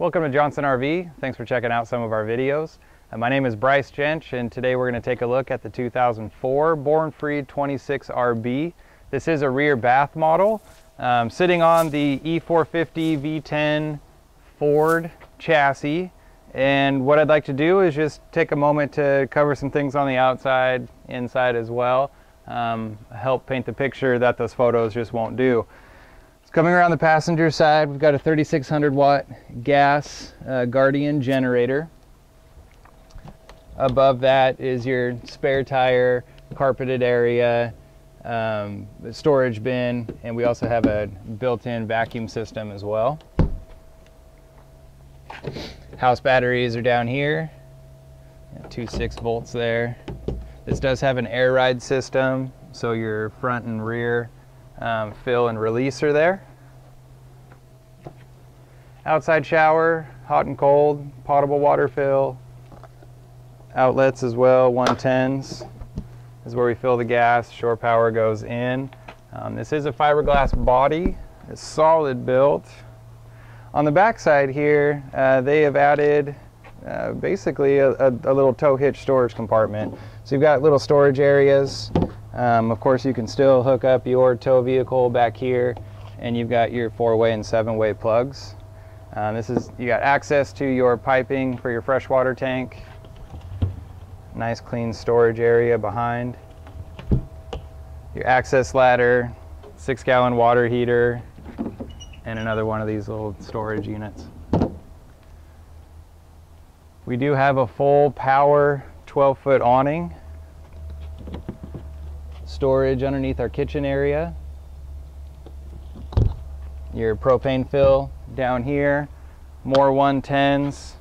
Welcome to Johnson RV. Thanks for checking out some of our videos. Uh, my name is Bryce Jench and today we're going to take a look at the 2004 Born Free 26RB. This is a rear bath model um, sitting on the E450 V10 Ford chassis and what I'd like to do is just take a moment to cover some things on the outside, inside as well. Um, help paint the picture that those photos just won't do. Coming around the passenger side, we've got a 3600 watt gas uh, Guardian generator. Above that is your spare tire, carpeted area, um, storage bin, and we also have a built-in vacuum system as well. House batteries are down here, two 6 volts there. This does have an air ride system, so your front and rear um, fill and release are there. Outside shower, hot and cold, potable water fill. Outlets as well, 110s is where we fill the gas. Shore power goes in. Um, this is a fiberglass body. It's solid built. On the back side here, uh, they have added uh, basically a, a, a, little tow hitch storage compartment. So you've got little storage areas um, of course, you can still hook up your tow vehicle back here, and you've got your four-way and seven-way plugs. Um, this is you got access to your piping for your freshwater tank. Nice clean storage area behind. Your access ladder, six-gallon water heater, and another one of these little storage units. We do have a full power 12-foot awning storage underneath our kitchen area. Your propane fill down here, more 110s,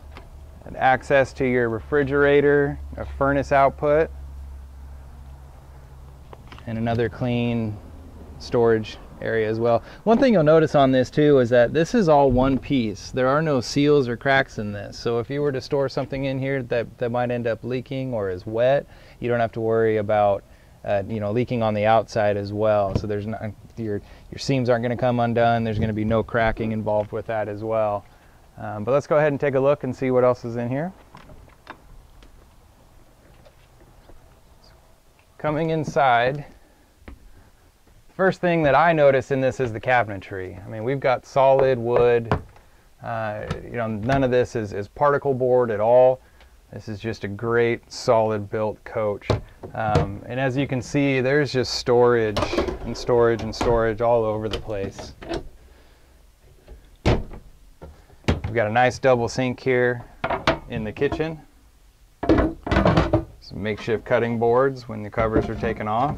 and access to your refrigerator, a furnace output, and another clean storage area as well. One thing you'll notice on this too is that this is all one piece. There are no seals or cracks in this. So if you were to store something in here that, that might end up leaking or is wet, you don't have to worry about uh, you know, leaking on the outside as well. So there's not, your, your seams aren't going to come undone. There's going to be no cracking involved with that as well. Um, but let's go ahead and take a look and see what else is in here. Coming inside, first thing that I notice in this is the cabinetry. I mean, we've got solid wood. Uh, you know, none of this is, is particle board at all. This is just a great solid built coach. Um, and as you can see, there's just storage and storage and storage all over the place. We've got a nice double sink here in the kitchen. Some makeshift cutting boards when the covers are taken off.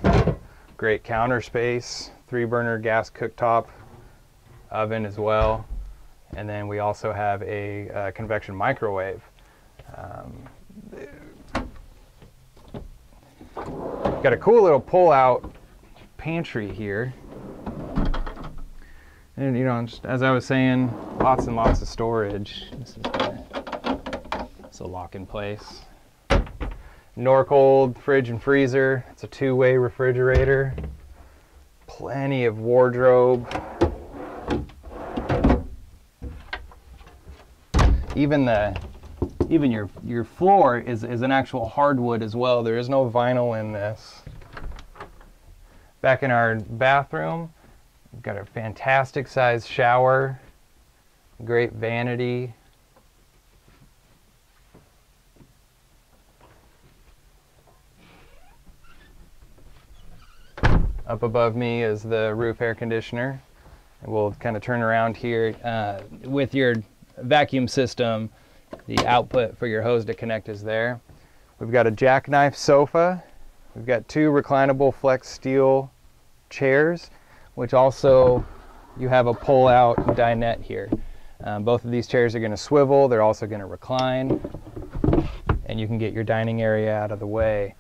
Great counter space, three burner gas cooktop oven as well. And then we also have a uh, convection microwave. Um, got a cool little pull-out pantry here. And you know, as I was saying, lots and lots of storage. This is the, it's a lock in place. Norcold fridge and freezer. It's a two-way refrigerator. Plenty of wardrobe. Even the even your, your floor is, is an actual hardwood as well. There is no vinyl in this. Back in our bathroom, we've got a fantastic sized shower, great vanity. Up above me is the roof air conditioner. We'll kind of turn around here uh, with your vacuum system the output for your hose to connect is there. We've got a jackknife sofa. We've got two reclinable Flexsteel chairs, which also you have a pull-out dinette here. Um, both of these chairs are going to swivel. They're also going to recline, and you can get your dining area out of the way.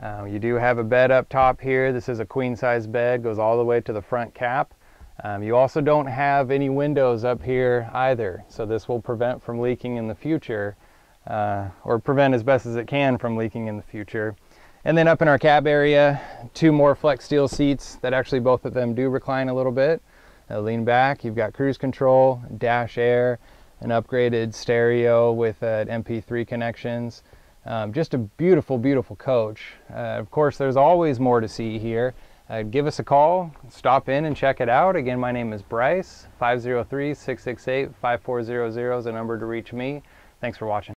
Um, you do have a bed up top here. This is a queen size bed, goes all the way to the front cap. Um, you also don't have any windows up here either, so this will prevent from leaking in the future, uh, or prevent as best as it can from leaking in the future. And then up in our cab area, two more Flexsteel seats that actually both of them do recline a little bit. Uh, lean back, you've got cruise control, dash air, an upgraded stereo with uh, MP3 connections. Um, just a beautiful, beautiful coach. Uh, of course, there's always more to see here. Uh, give us a call, stop in and check it out. Again, my name is Bryce. 503 668 5400 is the number to reach me. Thanks for watching.